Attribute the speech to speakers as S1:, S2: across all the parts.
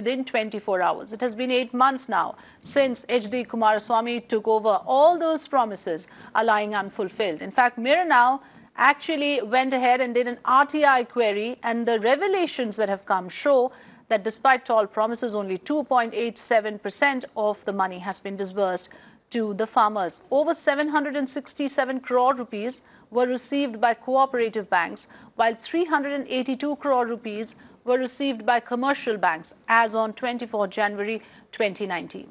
S1: within 24 hours. It has been eight months now since HD Kumaraswamy took over. All those promises are lying unfulfilled. In fact, Mirror Now actually went ahead and did an RTI query and the revelations that have come show that despite tall promises, only 2.87% of the money has been disbursed to the farmers. Over 767 crore rupees were received by cooperative banks, while 382 crore rupees were received by commercial banks as on 24 January 2019.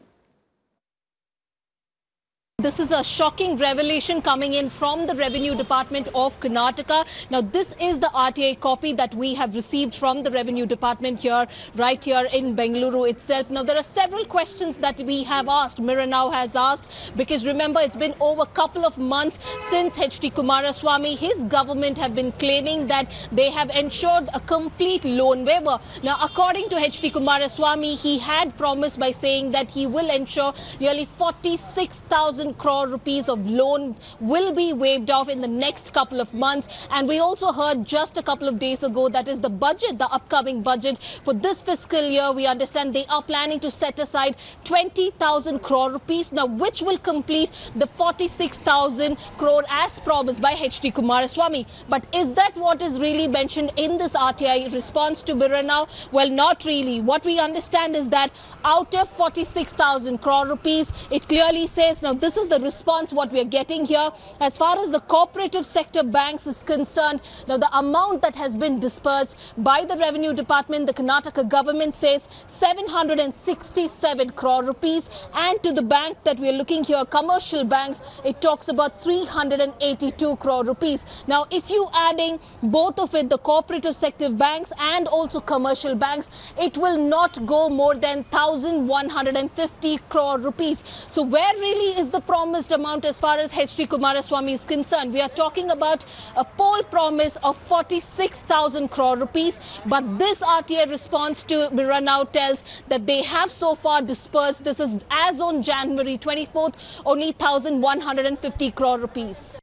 S2: This is a shocking revelation coming in from the Revenue Department of Karnataka. Now, this is the RTI copy that we have received from the Revenue Department here, right here in Bengaluru itself. Now, there are several questions that we have asked, Mirror Now has asked, because remember, it's been over a couple of months since H.D. Kumaraswamy, his government have been claiming that they have ensured a complete loan waiver. Now, according to H.D. Kumaraswamy, he had promised by saying that he will ensure nearly 46,000 crore rupees of loan will be waived off in the next couple of months. And we also heard just a couple of days ago that is the budget, the upcoming budget for this fiscal year. We understand they are planning to set aside 20,000 crore rupees now, which will complete the 46,000 crore as promised by H.D. Kumaraswamy. But is that what is really mentioned in this RTI response to Now? Well, not really. What we understand is that out of 46,000 crore rupees, it clearly says now this is the response what we are getting here. As far as the cooperative sector banks is concerned, now the amount that has been dispersed by the revenue department, the Karnataka government says 767 crore rupees. And to the bank that we are looking here, commercial banks, it talks about 382 crore rupees. Now, if you adding both of it, the cooperative sector banks and also commercial banks, it will not go more than 1,150 crore rupees. So where really is the promised amount as far as H.D. Kumaraswamy is concerned. We are talking about a poll promise of 46,000 crore rupees. But this RTI response to Mirror Now tells that they have so far dispersed, this is as on January 24th, only 1,150 crore rupees.